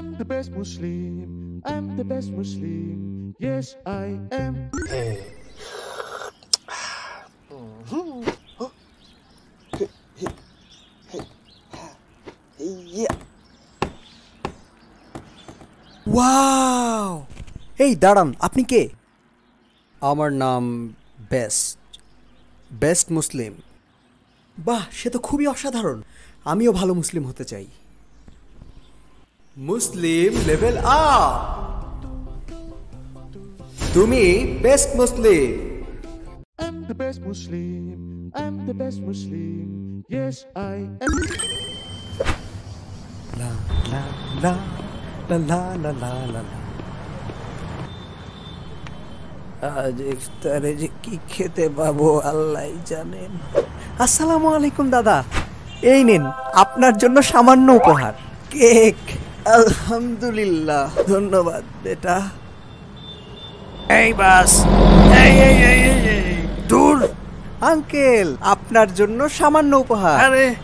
I'm the best Muslim. I'm the best Muslim. Yes, I am. Wow এই দাঁড়ান আপনি কে আমার নাম বেস্ট বেস্ট মুসলিম বাহ সে তো খুবই অসাধারণ আমিও ভালো মুসলিম হতে চাই মুসলিম লেভেল আপ তুমি best Muslim I'm the best Muslim. I'm the best Muslim. Yes, I am. La la la la la la la la. আজ ইফতারে যে কি খেতে পাবো আল্লাহ জানেন আসসালামু আলাইকুম দাদা এই নিন আপনার জন্য সামান্য উপহার কেক আলহামদুলিল্লাহ ধন্যবাদ বেটা। এই বাস এই এই এই দূর। আঙ্কেল আপনার জন্য সামান্য উপহার। আরে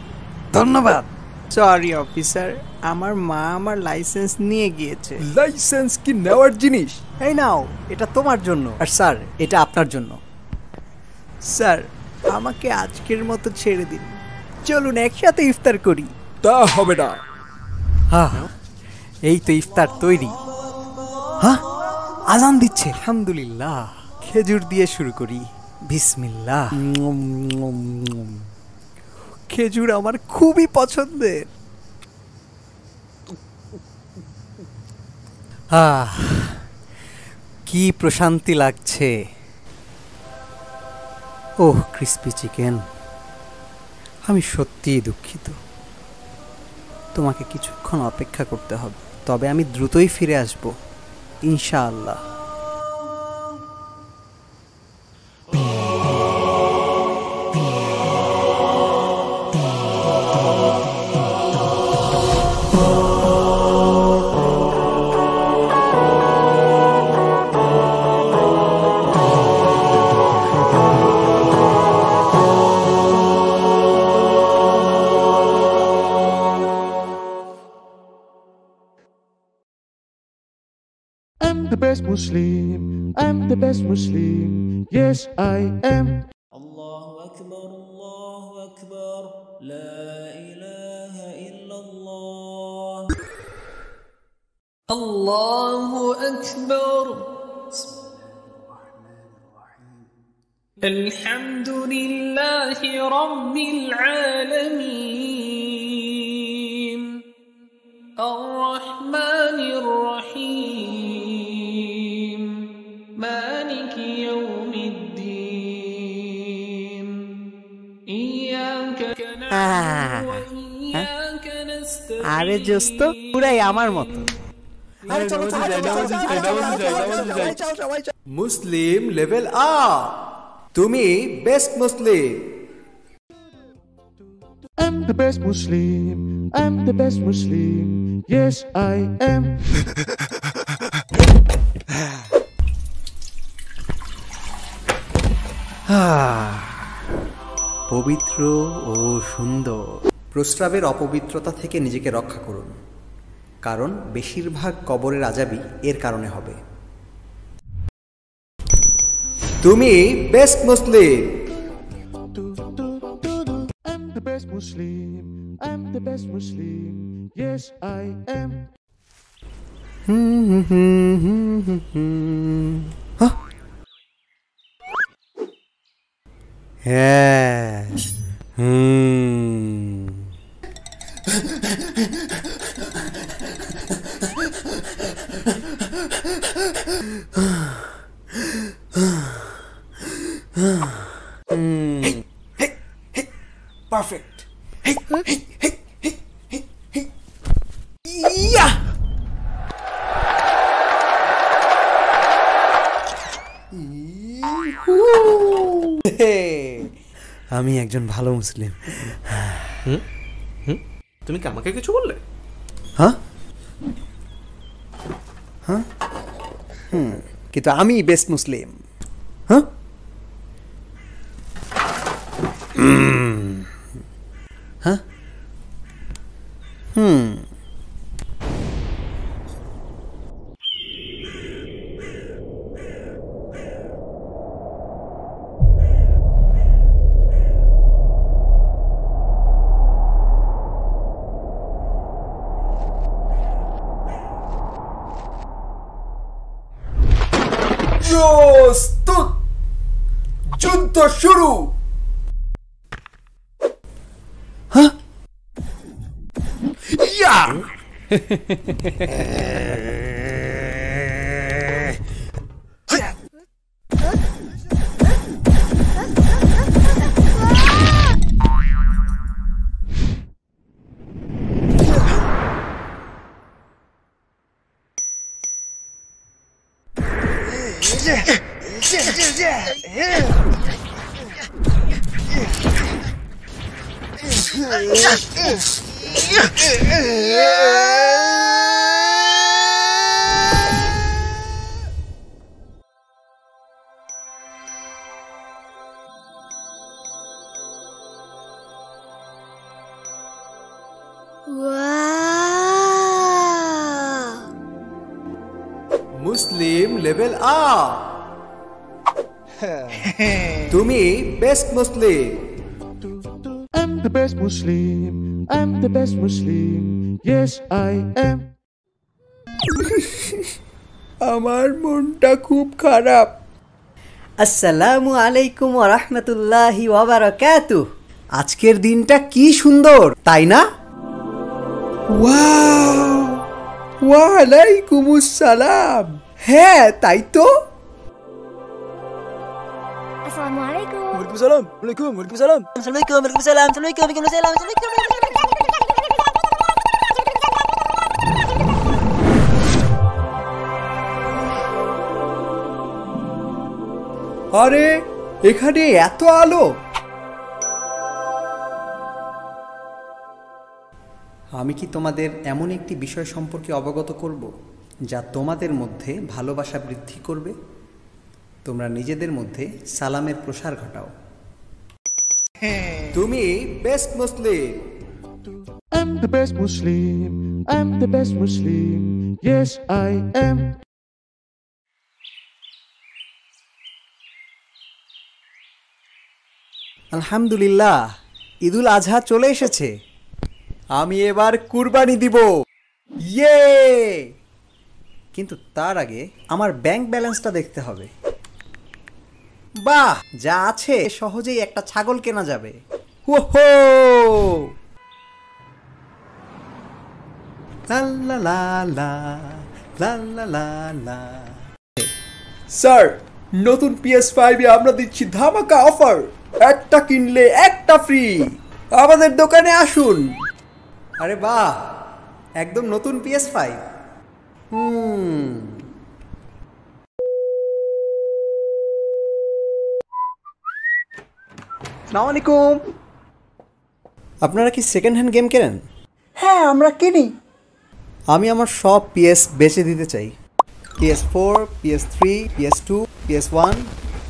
ধন্যবাদ। সরি অফিসার আমার মা আমার লাইসেন্স নিয়ে গিয়েছে। লাইসেন্স কি নেওয়ার জিনিস? এই নাও এটা তোমার জন্য। আর স্যার এটা আপনার জন্য। স্যার আমাকে আজকের মতো ছেড়ে দিন। চলুন একসাথে ইফতার করি। তা হবে না। হ্যাঁ। এই তো ইফতার তৈরি। হ্যাঁ? আজান দিচ্ছে। আলহামদুলিল্লাহ খেজুর দিয়ে শুরু করি। বিসমিল্লাহ। খেজুর আমার খুবই পছন্দের। আহ কি প্রশান্তি লাগছে। ওহ ক্রিস্পি চিকেন আমি সত্যিই দুঃখিত। তোমাকে কিছুক্ষণ অপেক্ষা করতে হবে। তবে আমি দ্রুতই ফিরে আসব। ইনশাআল্লাহ। أكبر بسم الله الرحمن الرحيم الحمد لله رب العالمين الرحمن الرحيم مالك يوم الدين إياك نعبد وإياك نستعين আরে জোস্ত পুরাই আমার মতো মুসলিম লেভেল আপ তুমি best Muslim I'm the best Muslim. I'm the best Muslim. Yes, I am. পবিত্র ও সুন্দর প্রস্রাবের অপবিত্রতা থেকে নিজেকে রক্ষা করুন কারণ বেশিরভাগ কবরের আজাবি এর কারণে হবে। তুমি best Muslim I'm the Perfect. Yeah. আমি একজন ভালো মুসলিম। তুমি কি আমাকে কিছু বললে? হ্যাঁ হ্যাঁ hmm. कि तो आम्ही बेस्ट मुस्लिम हां हां हम्म best Muslim I'm the best Muslim. I'm the best Muslim. Yes, I am. আমার মনটা খুব খারাপ আসসালামু আলাইকুম রহমতুল্লাহি ওয়াবারাকাতু আজকের দিনটা কি সুন্দর তাই না ওয়াও ওয়ালাইকুম আসসালাম হ্যাঁ তাই তো Assalamualaikum. Waalaikumsalam. Waalaikumsalam. Assalamualaikum. Waalaikumsalam. Assalamualaikum. Waalaikumsalam. Assalamualaikum. আরে এখানে এত আলো আমি কি তোমাদের এমন একটি বিষয় সম্পর্কে অবগত করব যা তোমাদের মধ্যে ভালোবাসা বৃদ্ধি করবে তোমরা নিজেদের মধ্যে সালামের প্রসার ঘটাও তুমি best Muslim I'm the best Muslim. I'm the best Muslim. Yes, I am. আলহামদুলিল্লাহ ঈদুল আজহা চলে এসেছে আমি এবার কুরবানি দিব ইয়ে কিন্তু তার আগে আমার ব্যাংক ব্যালেন্সটা দেখতে হবে বাহ যা আছে সহজেই একটা ছাগল কেনা যাবে। ওহো! লা স্যার নতুন পিএস ফাইভে আমরা দিচ্ছি ধামাকা অফার। একটা কিনলে একটা ফ্রি। আমাদের দোকানে আসুন। আরে বাহ একদম নতুন পিএস ফাইভ হুম। সালাম আলাইকুম আপনারা কি সেকেন্ড হ্যান্ড গেম কেনেন? হ্যাঁ আমরা কিনি। আমি আমার সব পিএস বেচে দিতে চাই। PS four PS three PS two PS one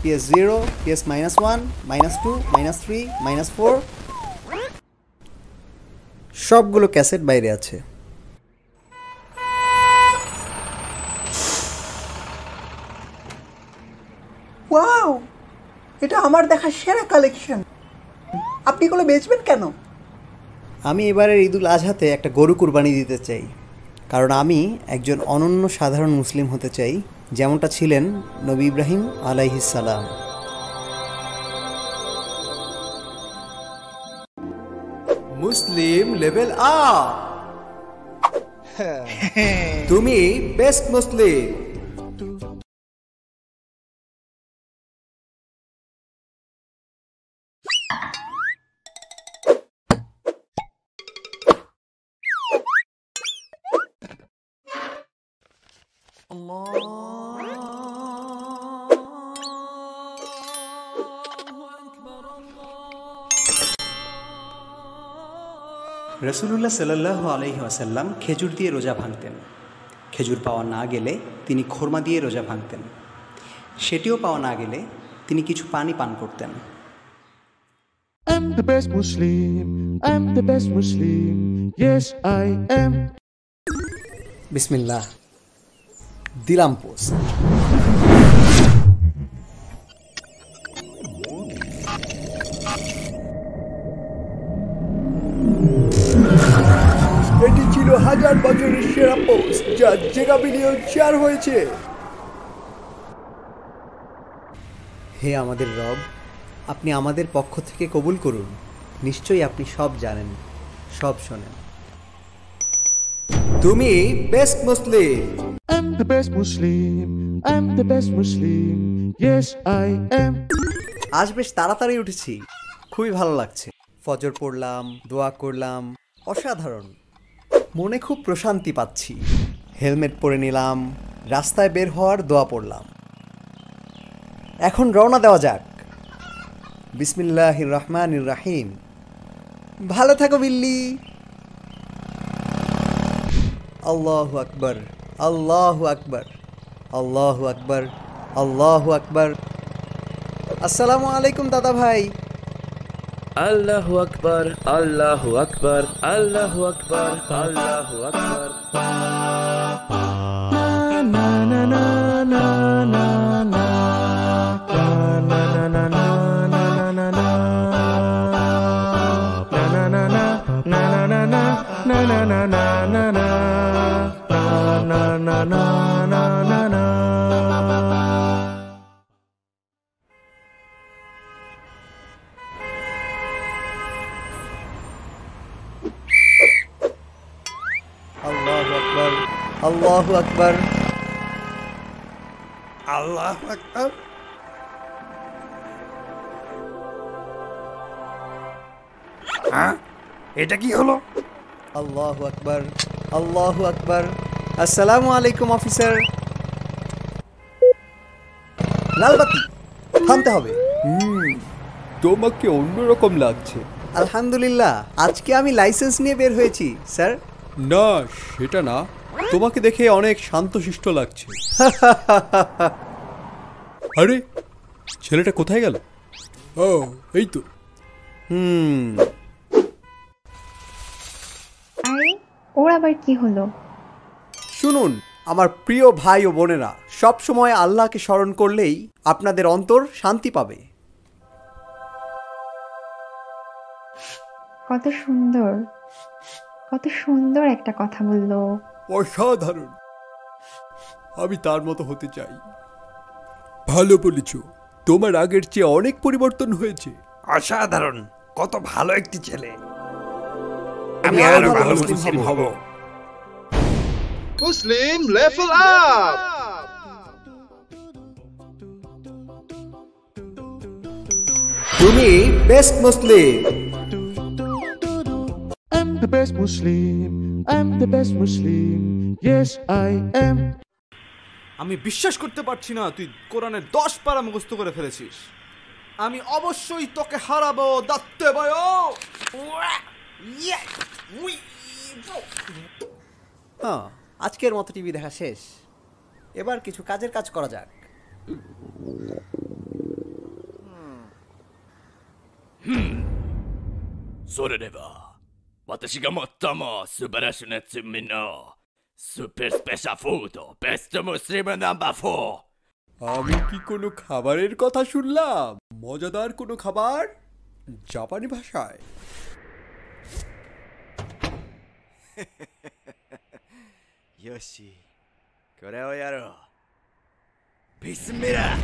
PS zero PS minus one minus two minus three minus four সবগুলো ক্যাসেট বাইরে আছে। ওয়াও! এটা আমার দেখা সেরা কালেকশন আপনি এগুলো বেচবেন কেন? আমি এবারের ঈদুল আজহাতে একটা গরু কুরবানি দিতে চাই। কারণ আমি একজন অনন্য সাধারণ মুসলিম হতে চাই যেমনটা ছিলেন নবী ইব্রাহিম আলাইহিসালাম মুসলিম লেভেল আপ তুমি বেস্ট মুসলিম। রসুল্লাহ সাল্লাহ আলহি আসাল্লাম খেজুর দিয়ে রোজা ভাঙতেন খেজুর পাওয়া না গেলে তিনি খোরমা দিয়ে রোজা ভাঙতেন সেটিও পাওয়া না গেলে তিনি কিছু পানি পান করতেন I'm the best Muslim. I'm the best Muslim. Yes, I am. বিসমিল্লাহ দিলাম পোস্ট এটি ছিল হাজার বছরের সেরা পোস্ট যা জেগা বিলিয়ন শেয়ার হয়েছে। হে আমাদের রব আপনি আমাদের পক্ষ থেকে কবুল করুন। নিশ্চয়ই আপনি সব জানেন সব শোনেন। তুমি best Muslim I'm the best Muslim. I'm the best Muslim. Yes, I am. আজ বেশ তাড়াতাড়ি উঠেছি। খুবই ভালো লাগছে। ফজর পড়লাম দোয়া করলাম অসাধারণ। মনে খুব প্রশান্তি পাচ্ছি। হেলমেট পরে নিলাম রাস্তায় বের হওয়ার দোয়া পড়লাম। এখন রওনা দেওয়া যাক। বিসমিল্লাহ রহমান রাহিম। ভালো থাকো বিল্লি। আল্লাহ আকবর আল্লাহ আকবর আল্লাহ আকবর আল্লাহ আকবর আসসালামু আলাইকুম দাদা ভাই আল্লাহু আকবার আল্লাহু আকবার আল্লাহু আকবার আল্লাহু আকবার আল্লাহু আকবর। আল্লাহ আকবার। হ্যাঁ এটা কি হলো? আল্লাহু আকবর আল্লাহু আকবর। আসসালামু আলাইকুম অফিসার। লালবাতি থামতে হবে। তোমাকে অন্যরকম লাগছে। আলহামদুলিল্লাহ আজকে আমি লাইসেন্স নিয়ে বের হয়েছি স্যার। না সেটা না। তোমাকে দেখে অনেক শান্তশিষ্ট লাগছে। আরে ছেলেটা কোথায় গেল? ও এই তো। হুম। আরে ওর আবার কি হলো? শুনুন আমার প্রিয় ভাই ও বোনেরা সব সময় আল্লাহকে স্মরণ করলেই আপনাদের অন্তর শান্তি পাবে। কত সুন্দর কত সুন্দর একটা কথা বলল। অসাধারণ। আমি তার মতো হতে চাই। ভালো বলেছ। তোমার আগের চেয়ে অনেক পরিবর্তন হয়েছে। অসাধারণ। কত ভালো একটি ছেলে। আমি আরও ভালো মুসলিম হব। Muslim level up! তুমি best Muslim. I'm the best Muslim. am the best Muslim. Yes, I am. আমি বিশ্বাস করতে পারছি না তুই কোরআনের দশ পারা মুখস্থ করে ফেলেছিস। আমি অবশ্যই তোকে হারাবো দাত্তে বয়। হ্যাঁ আজকের মতো টিভি দেখা শেষ। এবার কিছু কাজের কাজ করা যাক। হুম। সরে নেবা 私が最も素晴らしい罪のスーパースペシャルフードベストムスリムナンバー4 আমি কি কোনো খাবারের কথা শুনলাম মজাদার কোনো খাবার জাপানি ভাষায় よしこれをやろうビスミラ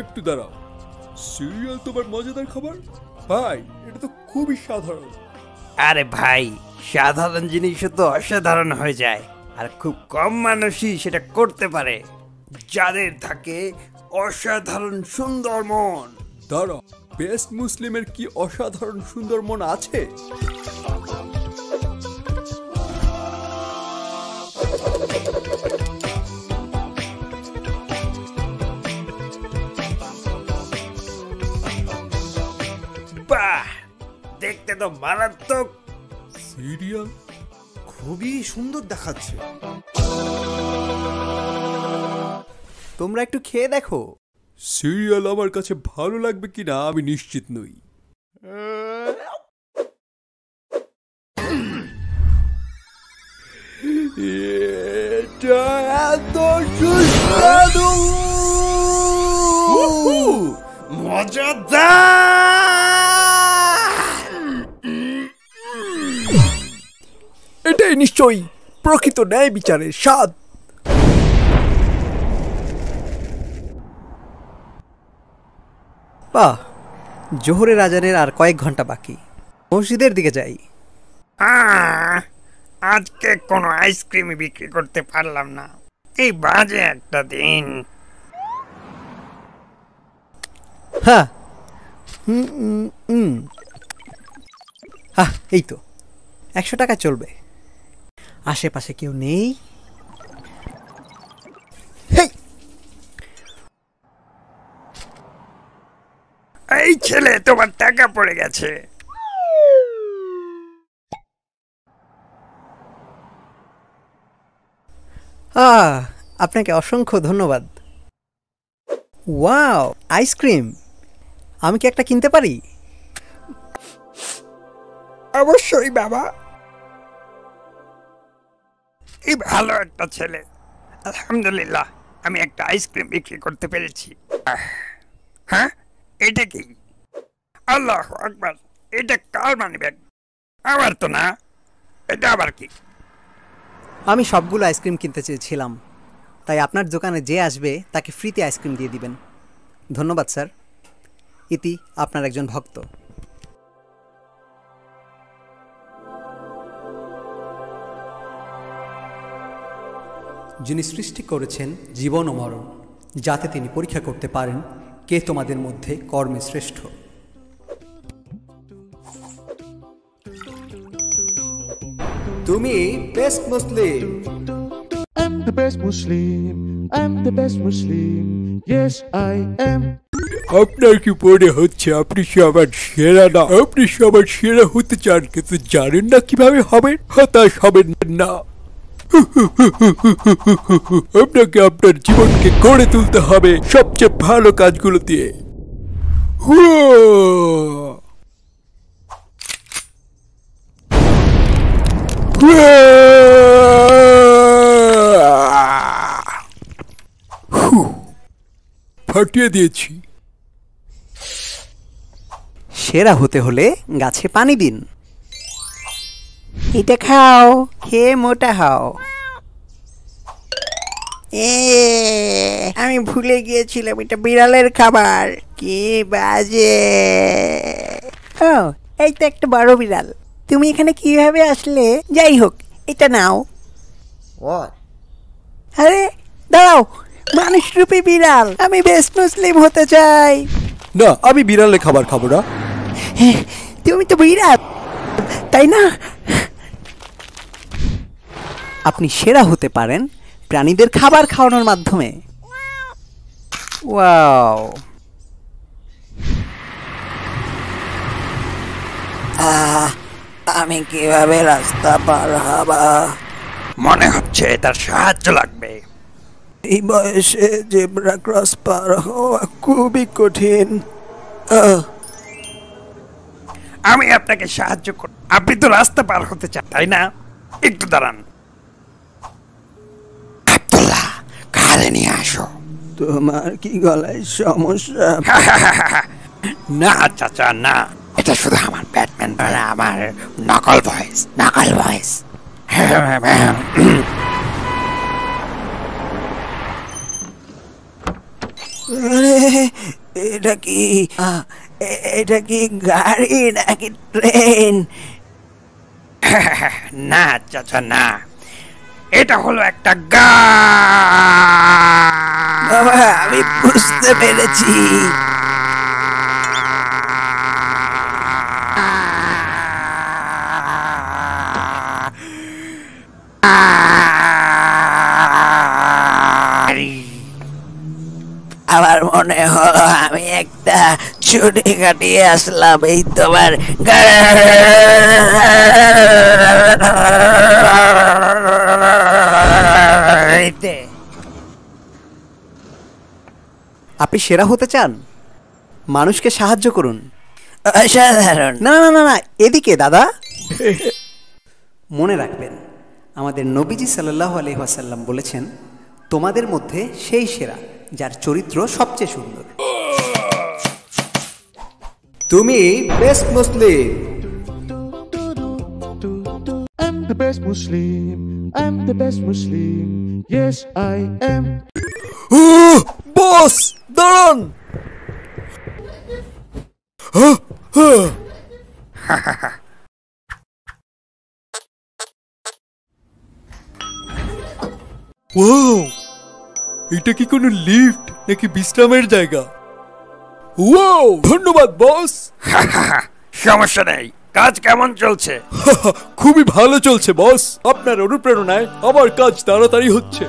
একটু দাঁড়াও। সিরিয়াল তোমার মজাদার খাবার? ভাই, এটা তো খুবই সাধারণ। আরে ভাই, সাধারণ জিনিসও তো অসাধারণ হয়ে যায়, আর খুব কম মানুষই সেটা করতে পারে। যাদের থাকে অসাধারণ সুন্দর মন। দাঁড়াও বেস্ট মুসলিমের কি অসাধারণ সুন্দর মন আছে? বাহ দেখতে তো মারাত্মক। সিরিয়াল? খুবই সুন্দর দেখাচ্ছে। তোমরা একটু খেয়ে দেখো। সিরিয়াল আমার কাছে ভালো লাগবে কিনা আমি নিশ্চিত নই। এটা এত সুস্বাদু! এটাই নিশ্চয়ই প্রকৃত ন্যায় বিচারের স্বাদ। বাহ জোহরের আজানের আর কয়েক ঘণ্টা বাকি। মসজিদের দিকে যাই। আজকে কোনো আইসক্রিম বিক্রি করতে পারলাম না। এই বাজে একটা দিন। হ্যাঁ হুম, হুম, হুম। হ্যাঁ এই তো একশো টাকা চলবে। আশেপাশে কেউ নেই? ছেলে তোমার টাকা পড়ে গেছে। আহ আপনাকে অসংখ্য ধন্যবাদ। Wow ice cream. আমি কি একটা কিনতে পারি? অবশ্যই বাবা। এই ভালো একটা ছেলে। আলহামদুলিল্লাহ আমি একটা আইসক্রিম বিক্রি করতে পেরেছি। হ্যাঁ? এটা কি? আল্লাহ আকবার। এটা কার মানি ব্যাগ আবার তো না। এটা আবার কি? আমি সবগুলো আইসক্রিম কিনতে চেয়েছিলাম। তাই আপনার দোকানে যে আসবে তাকে ফ্রিতে আইসক্রিম দিয়ে দিবেন। ধন্যবাদ স্যার। ইতি আপনার একজন ভক্ত। যিনি সৃষ্টি করেছেন জীবন ও মরণ যাতে তিনি পরীক্ষা করতে পারেন কে তোমাদের মধ্যে কর্মে শ্রেষ্ঠ। তুমি best Muslim I'm the best Muslim. I'm the best Muslim. Yes, I am. আপনার কি মনে হচ্ছে আপনি সবার সেরা না আপনি সবার সেরা হতে চান কিন্তু জানেন না কীভাবে হবেন হতাশ হবেন না আপনাকে আপনার জীবনকে গড়ে তুলতে হবে সবচেয়ে ভালো কাজগুলো দিয়ে হুয়া! হুয়া! হু! ফাটিয়ে দিয়েছি। সেরা হতে হলে গাছে পানি দিন। এটা খাও খেয়ে মোটা হও। এ আমি ভুলে গিয়েছিলাম এটা বিড়ালের খাবার। কি বাজে। ও এই তো একটা বড় বিড়াল। তুমি এখানে কীভাবে আসলে? যাই হোক এটা নাও। আরে দাঁড়াও মানুষ রূপী বিড়াল। আমি বেস্ট মুসলিম হতে চাই। না আমি বিড়ালে খাবার খাব না। তুমি তো বিরাট তাই না? আপনি সেরা হতে পারেন প্রাণীদের খাবার খাওয়ানোর মাধ্যমে। ওয়াও আমি কীভাবে রাস্তা পার হবা? মনে হচ্ছে তার সাহায্য লাগবে। এই বয়সে জেব্রা ক্রস পার হওয়া খুবই কঠিন। আমি আপনাকে সাহায্য কর আপনি তো রাস্তা পার হতে চান তাই না? একটু দাঁড়ান। আব্দুল্লাহ কারে নিয়ে আসো। তোমার কি গলায় সমস্যা? না চাচা না। এটা শুধু আমার ব্যাটম্যান বলে আমার নকল ভয়েস নকল ভয়েস এটা কি? এটা কি গাড়ি নাকি ট্রেন? না চাচা না। এটা হলো একটা গা আমি বুঝতে পেরেছি। আমার মনে হলো আমি একটা ছুটি কাটিয়ে আসলাম এই তোমার আপনি সেরা হতে চান? মানুষকে সাহায্য করুন। অসাধারণ। না না না না এদিকে দাদা। মনে রাখবেন আমাদের নবীজি সাল্লাহ আলহিহাসাল্লাম বলেছেন তোমাদের মধ্যে সেই সেরা যার চরিত্র সবচেয়ে সুন্দর তুমি best Muslim I'm the best Muslim. I'm the best Muslim. Yes, I am. Boss দাঁড়ান হ্যাঁ, হ্যাঁ। Wow! এটা কি কোনো লিফট নাকি বিশ্রামের জায়গা? ওয়াও ধন্যবাদ বস সমস্যা নেই। কাজ কেমন চলছে? খুবই ভালো চলছে বস আপনার অনুপ্রেরণায় আমার কাজ তাড়াতাড়ি হচ্ছে।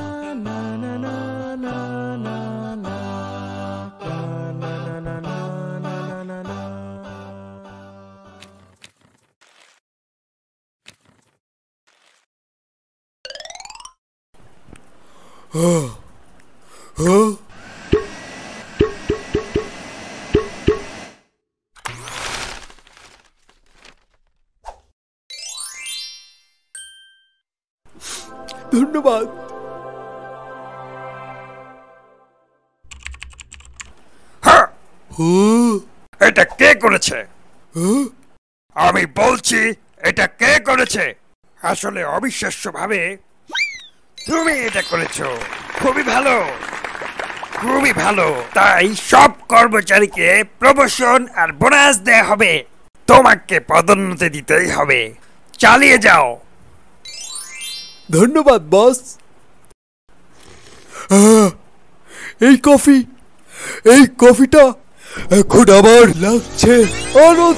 Huh? ধন্যবাদ। হ্যাঁ, এটা কে করেছে? আমি বলছি এটা কে করেছে? আসলে অবিশ্বাস্য ভাবে তুমি এটা করেছ। খুবই ভালো। খুবই ভালো। তাই সব কর্মচারীকে প্রমোশন আর বোনাস দেয়া হবে। তোমাকে পদোন্নতি দিতেই হবে। চালিয়ে যাও। ধন্যবাদ, বস। এই কফি, এই কফিটা এখন আমার লাগছে। আরও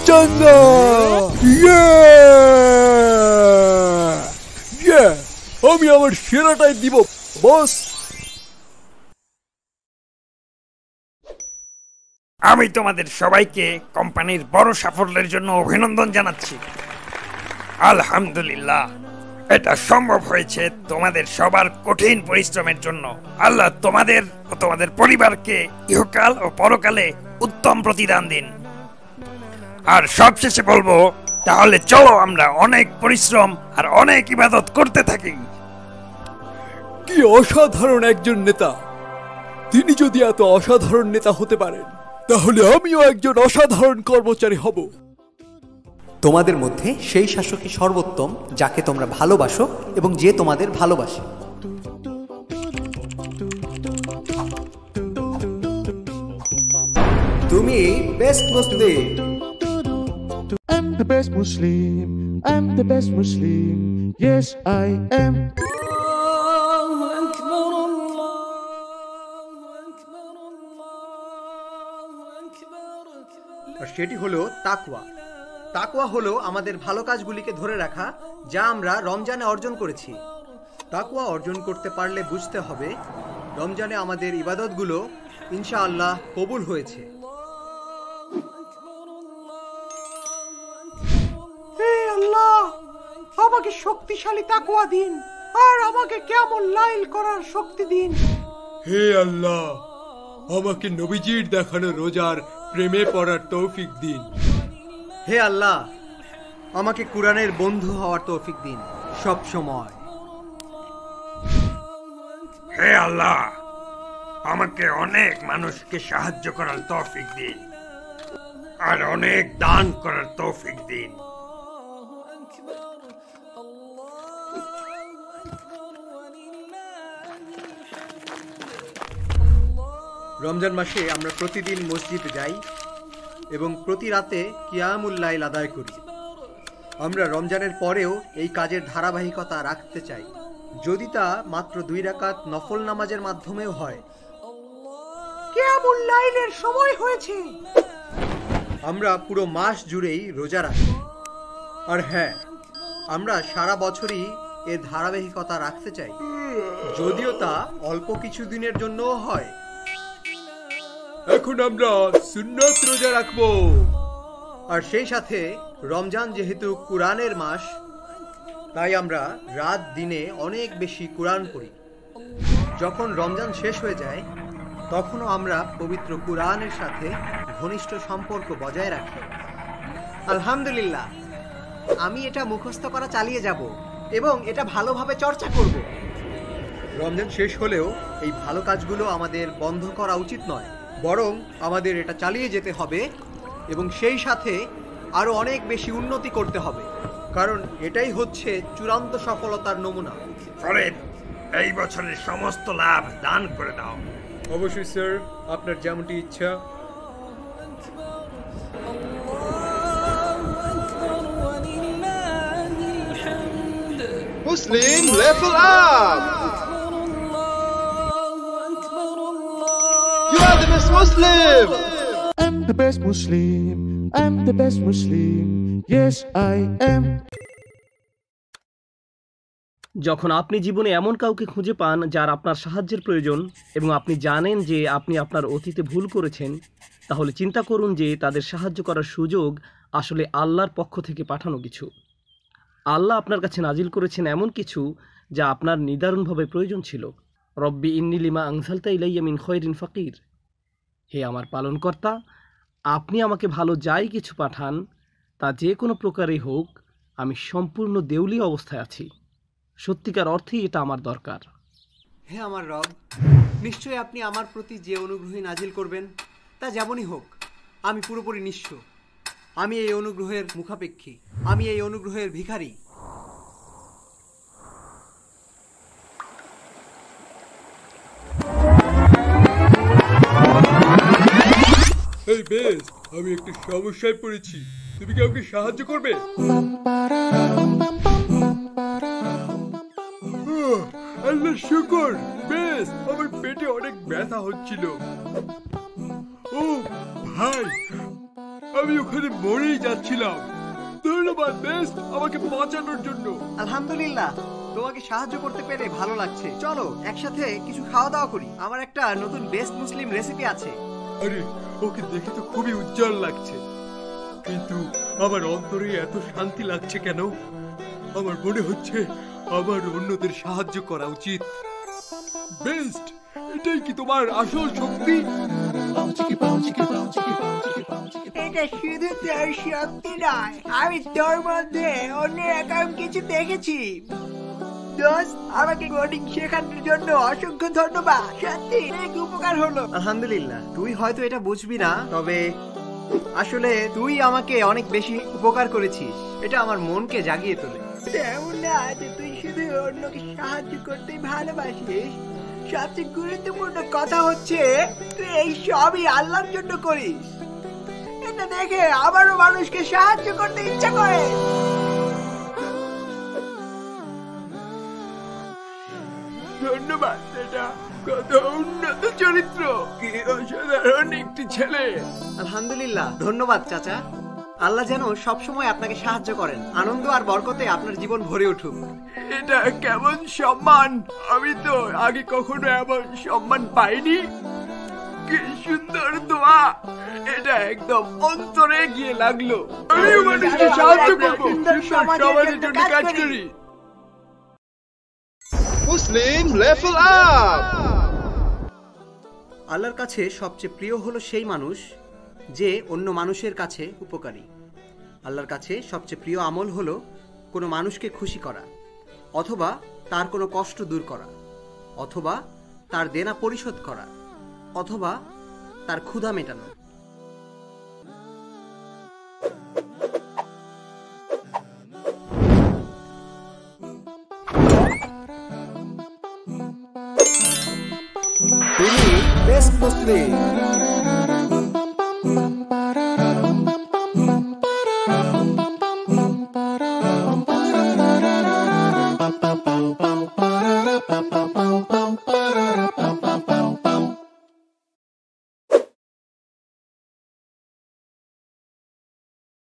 Yeah! আমি আমার সেরাটাই দিব, বস। আমি তোমাদের সবাইকে কোম্পানির বড় সাফল্যের জন্য অভিনন্দন জানাচ্ছি। আলহামদুলিল্লাহ। এটা সম্ভব হয়েছে তোমাদের সবার কঠিন পরিশ্রমের জন্য। আল্লাহ তোমাদের ও তোমাদের পরিবারকে ইহকাল ও পরকালে উত্তম প্রতিদান দিন। আর সবশেষে বলব, তাহলে চলো আমরা অনেক পরিশ্রম আর অনেক ইবাদত করতে থাকি। কি অসাধারণ একজন নেতা তিনি যদি এত অসাধারণ নেতা হতে পারেন তাহলে আমিও একজন অসাধারণ কর্মচারী হব তোমাদের মধ্যে সেই শাসকই সর্বোত্তম যাকে তোমরা ভালোবাসো এবং যে তোমাদের ভালোবাসে তুমি best Muslim I'm the best Muslim. I'm the best Muslim. Yes, I am. সেটি হলো তাকুয়া তাকুয়া হলো আমাদের ভালো কাজগুলিকে ধরে রাখা যা আমরা রমজানে অর্জন করেছি। তাকুয়া অর্জন করতে পারলে বুঝতে হবে রমজানে আমাদের ইবাদতগুলো ইনশাআল্লাহ কবুল হয়েছে। হে আল্লাহ আমাকে শক্তিশালী তাকুয়া দিন আর আমাকে কেমন লাইল করার শক্তি দিন। হে আল্লাহ আমাকে নবীজির দেখানো রোজার প্রেমে পড়ার তৌফিক দিন। হে আল্লাহ আমাকে কোরআনের বন্ধু হওয়ার তৌফিক দিন সব সময়। হে আল্লাহ আমাকে অনেক মানুষকে সাহায্য করার তৌফিক দিন আর অনেক দান করার তৌফিক দিন। রমজান মাসে আমরা প্রতিদিন মসজিদে যাই এবং প্রতি রাতে কিয়ামুল্লাইল আদায় করি। আমরা রমজানের পরেও এই কাজের ধারাবাহিকতা রাখতে চাই। যদি তা মাত্র দুই রাকাত নফল নামাজের মাধ্যমেও হয়। সময় হয়েছে। আমরা পুরো মাস জুড়েই রোজা রাখি। আর হ্যাঁ আমরা সারা বছরই এর ধারাবাহিকতা রাখতে চাই। যদিও তা অল্প কিছু দিনের জন্যও হয় এখন আমরা সুন্নত রোজা রাখব। আর সেই সাথে রমজান যেহেতু কোরআনের মাস, তাই আমরা রাত দিনে অনেক বেশি কোরআন পড়ি। যখন রমজান শেষ হয়ে যায়, তখনও আমরা পবিত্র কোরআনের সাথে ঘনিষ্ঠ সম্পর্ক বজায় রাখি। আলহামদুলিল্লাহ, আমি এটা মুখস্থ করা চালিয়ে যাব এবং এটা ভালোভাবে চর্চা করব। রমজান শেষ হলেও এই ভালো কাজগুলো আমাদের বন্ধ করা উচিত নয়। বরং আমাদের এটা চালিয়ে যেতে হবে এবং সেই সাথে আরও অনেক বেশি উন্নতি করতে হবে। কারণ এটাই হচ্ছে চূড়ান্ত সফলতার নমুনা। ফরিদ এই বছরের সমস্ত লাভ দান করে দাও। অবশ্যই স্যার আপনার যেমনটি ইচ্ছা। Muslim level up! Best Muslim! I'm the best Muslim. I'm the best Muslim. Yes, I am. যখন আপনি জীবনে এমন কাউকে খুঁজে পান যার আপনার সাহায্যের প্রয়োজন এবং আপনি জানেন যে আপনি আপনার অতীতে ভুল করেছেন তাহলে চিন্তা করুন যে তাদের সাহায্য করার সুযোগ আসলে আল্লাহর পক্ষ থেকে পাঠানো কিছু আল্লাহ আপনার কাছে নাজিল করেছেন এমন কিছু যা আপনার নিদারুণভাবে প্রয়োজন ছিল রব্বি ইন্নিলিমা আংসালতা ইলাইয়া মিন খয়রিন ফকির হে আমার পালনকর্তা, আপনি আমাকে ভালো যাই কিছু পাঠান, তা যে কোনো প্রকারেই হোক, আমি সম্পূর্ণ দেউলি অবস্থায় আছি। সত্যিকার অর্থেই এটা আমার দরকার। হে আমার রব, নিশ্চয়ই আপনি আমার প্রতি যে অনুগ্রহী নাজিল করবেন, তা যেমনই হোক, আমি পুরোপুরি নিঃস্ব। আমি এই অনুগ্রহের মুখাপেক্ষী, আমি এই অনুগ্রহের ভিখারি। এই বেশ আমি একটু সমস্যায় পড়েছি। তুমি কি আমাকে সাহায্য করবে? আল্লাহ শুকর। বেশ আমার পেটে অনেক ব্যথা হচ্ছিল। ও ভাই আমি ওখানে মরেই যাচ্ছিলাম। ধন্যবাদ বেশ আমাকে বাঁচানোর জন্য। আলহামদুলিল্লাহ তোমাকে সাহায্য করতে পেরে ভালো লাগছে। চলো একসাথে কিছু খাওয়া দাওয়া করি। আমার একটা নতুন বেস্ট মুসলিম রেসিপি আছে। আরে ওকে দেখে তো খুবই উজ্জ্বল লাগছে। কিন্তু আমার অন্তরে এত শান্তি লাগছে কেন? আমার মনে হচ্ছে আমার অন্যদের সাহায্য করা উচিত। বেস্ট! এটাই কি তোমার আসল শক্তি? এটা শুধু তোর শক্তি নয়, আমি তোর মধ্যে অন্য রকম কিছু দেখেছি। দোস্ত আমাকে কোডিং শেখানোর জন্য অসংখ্য ধন্যবাদ। সত্যি অনেক উপকার হলো। আলহামদুলিল্লাহ তুই হয়তো এটা বুঝবি না তবে আসলে তুই আমাকে অনেক বেশি উপকার করেছিস। এটা আমার মনকে জাগিয়ে তোলে। এমন না যে তুই শুধু অন্যকে সাহায্য করতেই ভালোবাসিস। সবচেয়ে গুরুত্বপূর্ণ কথা হচ্ছে তুই এই সবই আল্লাহর জন্য করিস। এটা দেখে আবারও মানুষকে সাহায্য করতে ইচ্ছা করে। ধন্যবাদ এটা কত উন্নত চরিত্র। কি অসাধারণ একটি ছেলে। আলহামদুলিল্লাহ ধন্যবাদ চাচা। আল্লাহ যেন সবসময় আপনাকে সাহায্য করেন। আনন্দ আর বরকতে আপনার জীবন ভরে উঠুক। এটা কেমন সম্মান? আমি তো আগে কখনো এমন সম্মান পাইনি। কি সুন্দর দোয়া। এটা একদম অন্তরে গিয়ে লাগল। আমি মানুষকে সাহায্য করব। সমাজের জন্য কাজ করি। Muslim level up! আল্লাহর কাছে সবচেয়ে প্রিয় হলো সেই মানুষ যে অন্য মানুষের কাছে উপকারী আল্লাহর কাছে সবচেয়ে প্রিয় আমল হলো কোনো মানুষকে খুশি করা, অথবা তার কোনো কষ্ট দূর করা, অথবা তার দেনা পরিশোধ করা, অথবা তার ক্ষুধা মেটানো